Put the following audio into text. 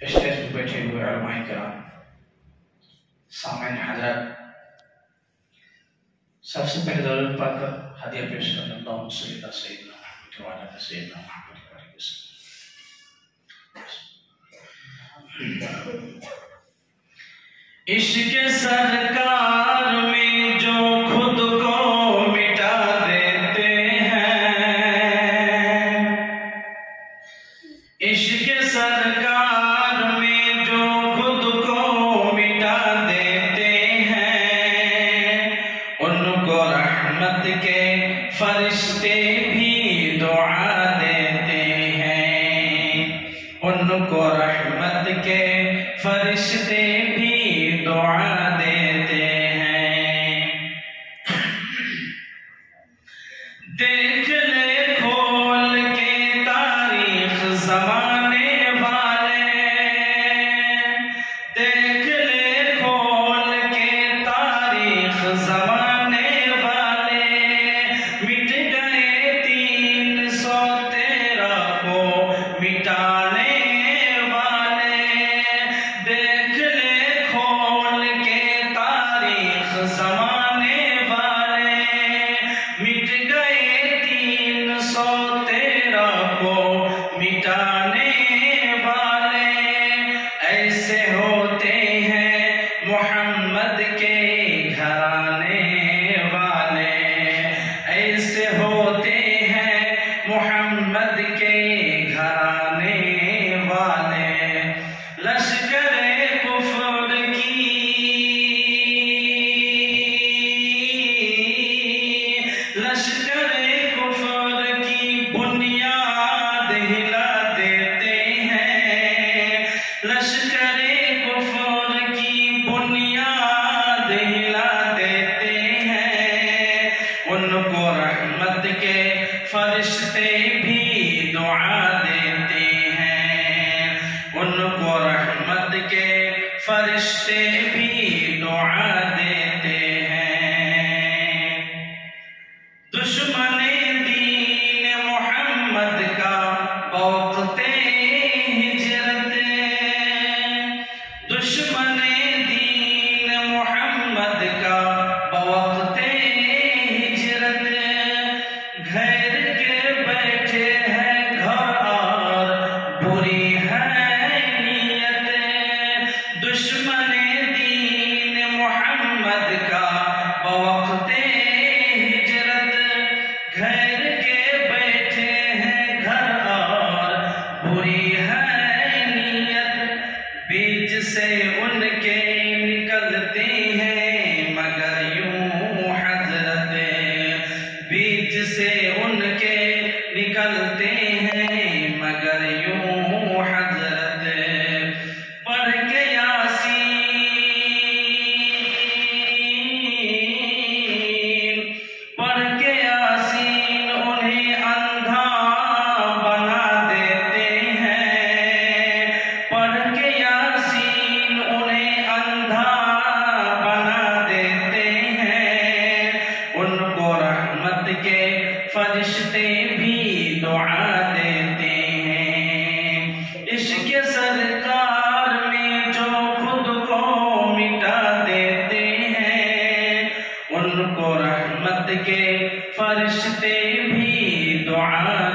Stage پہ بیٹھے ہوئے علماء کرام، سامعین حضرات، سب سے پہلے دولت پاک کر ہدیہ پیش کرنے اللہ صلی اللہ سیدنا محمد وعلا سیدنا محمد علیہ وسلم۔ عشق سرکار فرشتے بھی دعا دیتے ہیں۔ ان کو رحمت کے فرشتے بھی دعا মিটার ان کو رحمت کے فرشتے بھی دعا دیتے ہیں۔ ان کو رحمت کے فرشتے بھی دعا سے ان کے نکلتے ہیں فرشتے بھی دعا دیتے ہیں۔ عشق سرکار میں جو خود کو مٹا دیتے ہیں، ان کو رحمت کے فرشتے بھی دعا